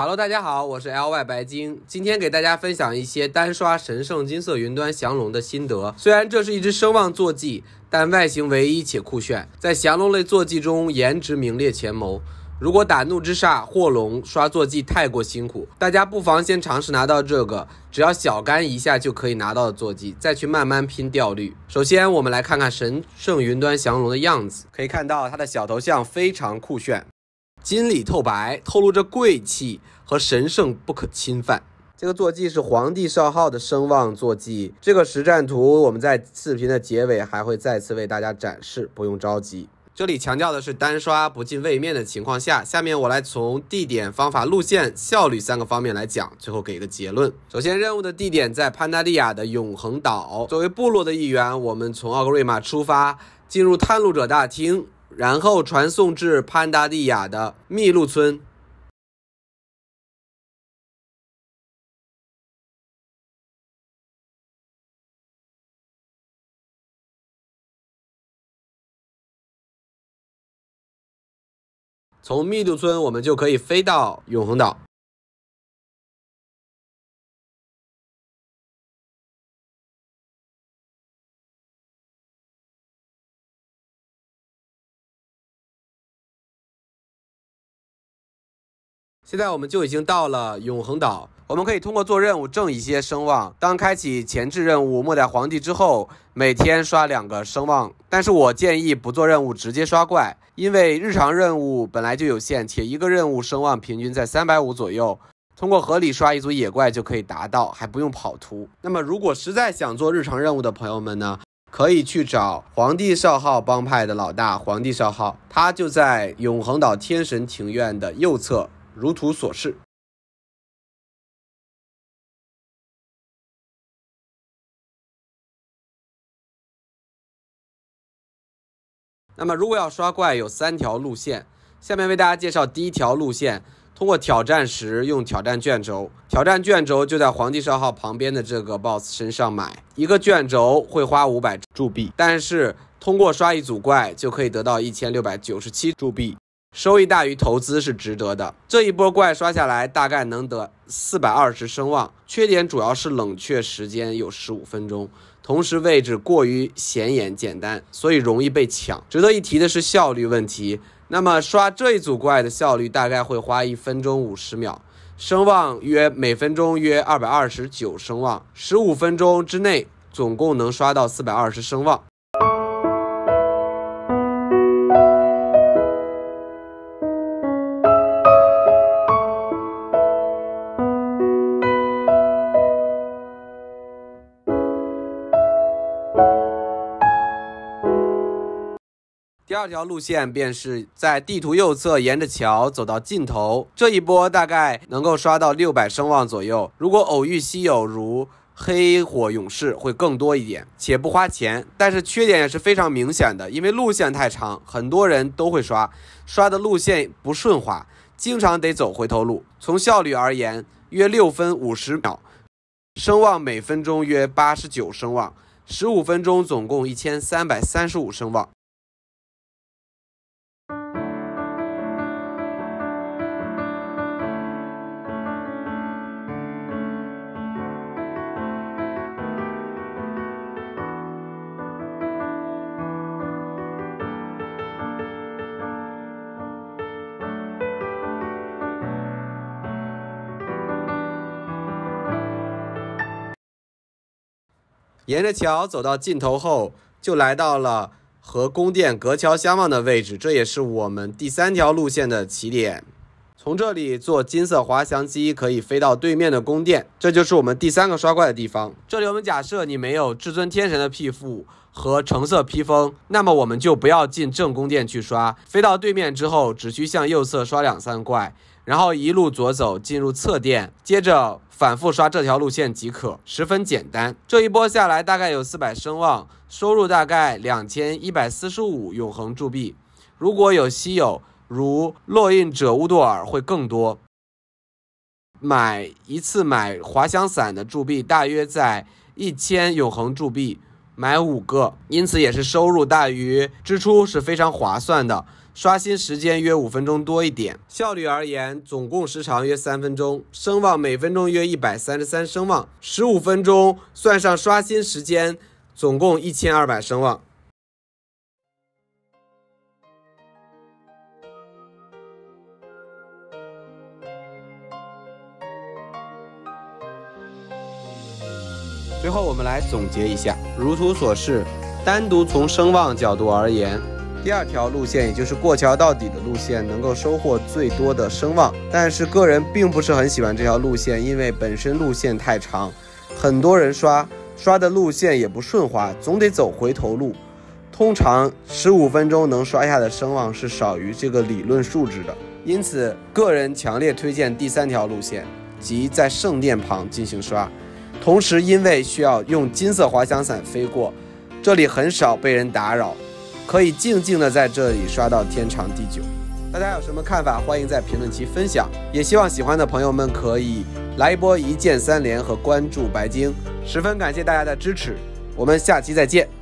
Hello，大家好，我是 LY 白鲸，今天给大家分享一些单刷神圣金色云端降龙的心得。虽然这是一只声望坐骑，但外形唯一且酷炫，在降龙类坐骑中颜值名列前茅。如果打怒之煞或龙刷坐骑太过辛苦，大家不妨先尝试拿到这个只要小干一下就可以拿到的坐骑，再去慢慢拼掉率。首先，我们来看看神圣云端降龙的样子，可以看到它的小头像非常酷炫。金里透白，透露着贵气和神圣不可侵犯。这个坐骑是皇帝少昊的声望坐骑。这个实战图我们在视频的结尾还会再次为大家展示，不用着急。这里强调的是单刷不进位面的情况下。下面我来从地点、方法、路线、效率三个方面来讲，最后给一个结论。首先，任务的地点在潘达利亚的永恒岛。作为部落的一员，我们从奥格瑞玛出发，进入探路者大厅。然后传送至潘达利亚的秘路村。从密度村，我们就可以飞到永恒岛。现在我们就已经到了永恒岛，我们可以通过做任务挣一些声望。当开启前置任务末代皇帝之后，每天刷两个声望。但是我建议不做任务直接刷怪，因为日常任务本来就有限，且一个任务声望平均在三百五左右，通过合理刷一组野怪就可以达到，还不用跑图。那么如果实在想做日常任务的朋友们呢，可以去找皇帝少昊帮派的老大皇帝少昊，他就在永恒岛天神庭院的右侧。如图所示。那么，如果要刷怪，有三条路线。下面为大家介绍第一条路线：通过挑战时用挑战卷轴。挑战卷轴就在皇帝少号旁边的这个 BOSS 身上买一个卷轴，会花五百铸币，但是通过刷一组怪就可以得到一千六百九十七铸币。收益大于投资是值得的。这一波怪刷下来，大概能得四百二十声望。缺点主要是冷却时间有十五分钟，同时位置过于显眼简单，所以容易被抢。值得一提的是效率问题。那么刷这一组怪的效率大概会花一分钟五十秒，声望约每分钟约二百二十九声望，十五分钟之内总共能刷到四百二十声望。第二条路线便是在地图右侧沿着桥走到尽头，这一波大概能够刷到六百声望左右。如果偶遇稀有如黑火勇士，会更多一点，且不花钱。但是缺点也是非常明显的，因为路线太长，很多人都会刷，刷的路线不顺滑，经常得走回头路。从效率而言，约六分五十秒，声望每分钟约八十九声望，十五分钟总共一千三百三十五声望。沿着桥走到尽头后，就来到了和宫殿隔桥相望的位置，这也是我们第三条路线的起点。从这里坐金色滑翔机可以飞到对面的宫殿，这就是我们第三个刷怪的地方。这里我们假设你没有至尊天神的庇护和橙色披风，那么我们就不要进正宫殿去刷。飞到对面之后，只需向右侧刷两三怪。然后一路左走进入侧殿，接着反复刷这条路线即可，十分简单。这一波下来大概有四百声望，收入大概两千一百四十五永恒铸币。如果有稀有如落印者乌多尔会更多。买一次买滑翔伞的铸币大约在一千永恒铸币，买五个，因此也是收入大于支出是非常划算的。刷新时间约五分钟多一点。效率而言，总共时长约三分钟，声望每分钟约一百三十三声望，十五分钟算上刷新时间，总共一千二百声望。最后，我们来总结一下，如图所示，单独从声望角度而言。第二条路线，也就是过桥到底的路线，能够收获最多的声望。但是个人并不是很喜欢这条路线，因为本身路线太长，很多人刷刷的路线也不顺滑，总得走回头路。通常十五分钟能刷下的声望是少于这个理论数值的。因此，个人强烈推荐第三条路线，即在圣殿旁进行刷。同时，因为需要用金色滑翔伞飞过，这里很少被人打扰。可以静静的在这里刷到天长地久。大家有什么看法？欢迎在评论区分享。也希望喜欢的朋友们可以来一波一键三连和关注白鲸。十分感谢大家的支持，我们下期再见。